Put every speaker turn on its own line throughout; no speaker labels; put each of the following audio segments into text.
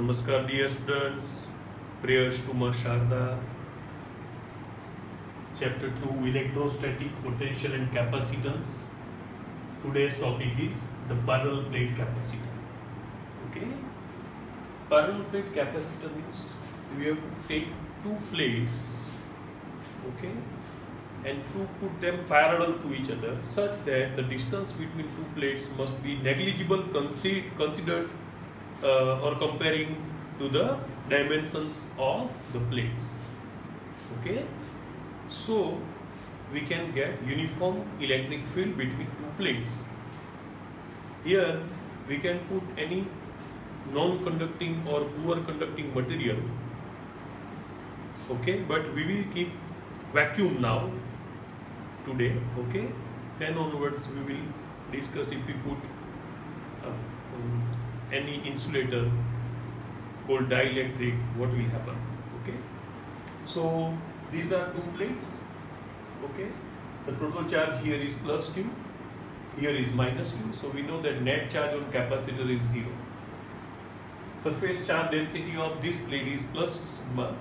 Namaskar dear students, prayers to Ma Sharda. Chapter 2 Electrostatic Potential and Capacitance. Today's topic is the parallel plate capacitor. Okay? Parallel plate capacitor means we have to take two plates, okay, and to put them parallel to each other such that the distance between two plates must be negligible considered uh, or comparing to the dimensions of the plates. Okay? So we can get uniform electric field between two plates. Here we can put any non-conducting or poor conducting material. Okay? But we will keep vacuum now today. Okay? Then onwards we will discuss if we put uh, um, any insulator called dielectric what will happen? Okay? So these are two plates. Okay? The total charge here is plus q. Here is minus q. So we know that net charge on capacitor is zero. Surface charge density of this plate is plus sigma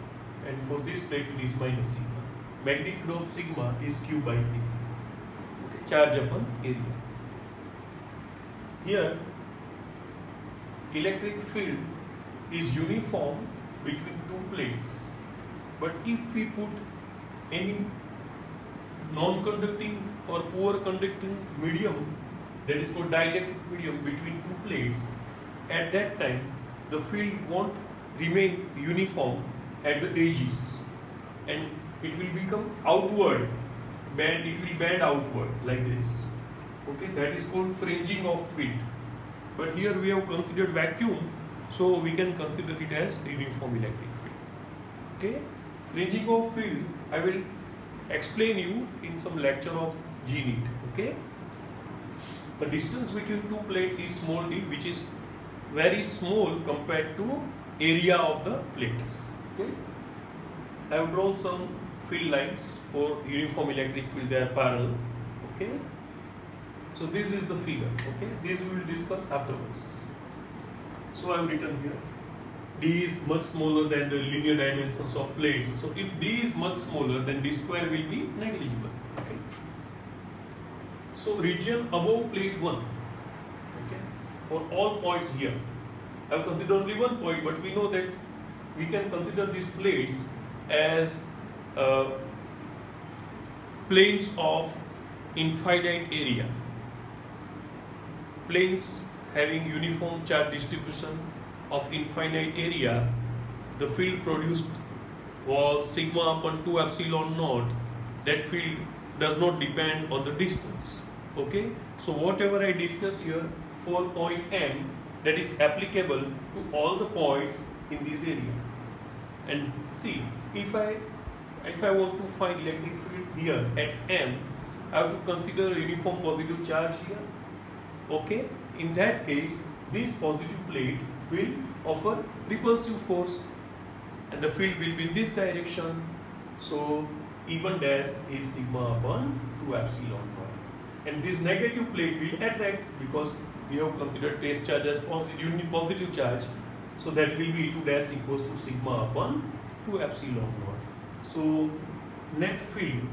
and for this plate it is minus sigma. Magnitude of sigma is q by a. Okay? Charge upon area. Here electric field is uniform between two plates. But if we put any non-conducting or poor conducting medium that is called dielectric medium between two plates at that time the field won't remain uniform at the edges. And it will become outward bend it will bend outward like this. Okay that is called fringing of field but here we have considered vacuum so we can consider it as uniform electric field. Okay? Fringing of field i will explain you in some lecture of gnet okay? The distance between two plates is small d which is very small compared to area of the plates okay? I have drawn some field lines for uniform electric field they are parallel. Okay so this is the figure okay? This we will discuss afterwards. So i have written here d is much smaller than the linear dimensions of plates. So if d is much smaller then d square will be negligible okay? So region above plate 1 okay? For all points here. I have considered only one point but we know that we can consider these plates as uh, planes of infinite area planes having uniform charge distribution of infinite area the field produced was sigma upon 2 epsilon naught. That field does not depend on the distance okay? So whatever i discuss here for point m that is applicable to all the points in this area. And see if i if i want to find electric field here at m i have to consider a uniform positive charge here okay? In that case this positive plate will offer repulsive force and the field will be in this direction. So E1 dash is sigma upon 2 epsilon naught. And this negative plate will attract because we have considered test charge as positive positive charge. So that will be E2 dash equals to sigma upon 2 epsilon naught. So net field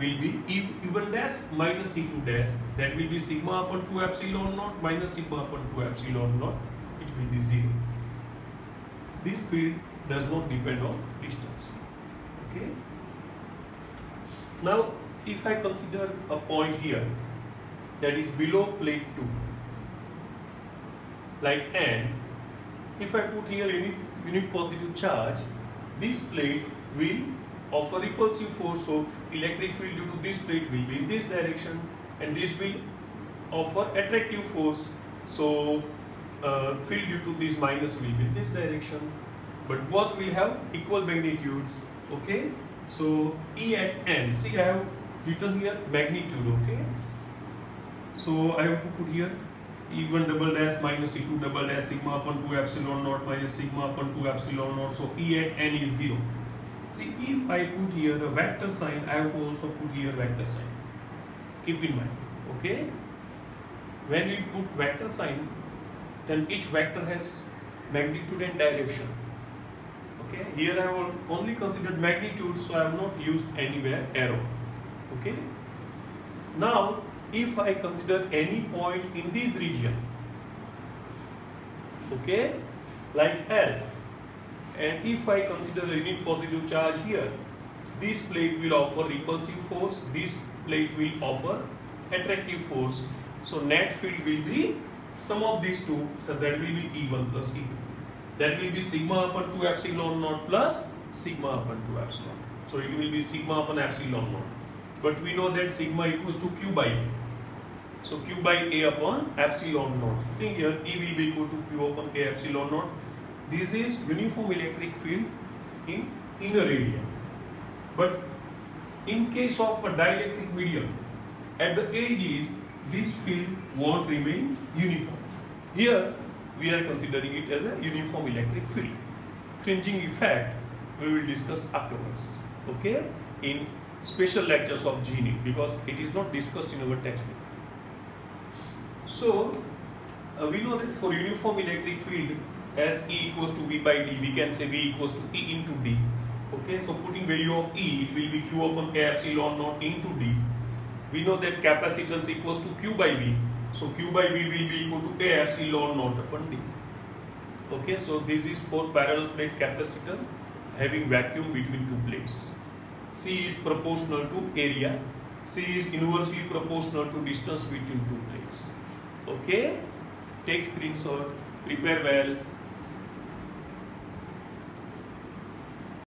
will be E1 dash minus E2 dash. That will be sigma upon 2 epsilon naught minus sigma upon 2 epsilon naught. It will be 0 this field does not depend on distance. Okay? Now if I consider a point here that is below plate 2 like N if I put here unit, unit positive charge this plate will offer repulsive force so electric field due to this plate will be in this direction and this will offer attractive force. So uh, field due to this minus will be in this direction. But both will have equal magnitudes okay? So E at n. See I have written here magnitude okay? So I have to put here E1 double dash minus E2 double dash sigma upon 2 epsilon naught minus sigma upon 2 epsilon naught. So E at n is 0 see if I put here a vector sign I have to also put here vector sign keep in mind okay when we put vector sign then each vector has magnitude and direction. Okay, here I have only considered magnitude, so I have not used anywhere arrow. Okay. Now, if I consider any point in this region, okay, like L, and if I consider a unit positive charge here, this plate will offer repulsive force, this plate will offer attractive force. So net field will be sum of these two, so that will be E1 plus E2. That will be sigma upon 2 epsilon naught plus sigma upon 2 epsilon. So it will be sigma upon epsilon naught. But we know that sigma equals to Q by A. So Q by A upon epsilon naught. Here E will be equal to Q upon A epsilon naught. This is uniform electric field in inner area. But in case of a dielectric medium, at the edges, this field won't remain uniform. Here, we are considering it as a uniform electric field. Fringing effect, we will discuss afterwards, okay, in special lectures of Gini because it is not discussed in our textbook. So, uh, we know that for uniform electric field, as E equals to V by D, we can say V equals to E into D. Okay, so putting value of E, it will be Q upon K epsilon naught into D. We know that capacitance equals to Q by V. So Q by V will be equal to A epsilon naught upon D. Okay, so this is for parallel plate capacitor having vacuum between two plates. C is proportional to area. C is inversely proportional to distance between two plates. Okay, take screenshot, prepare well,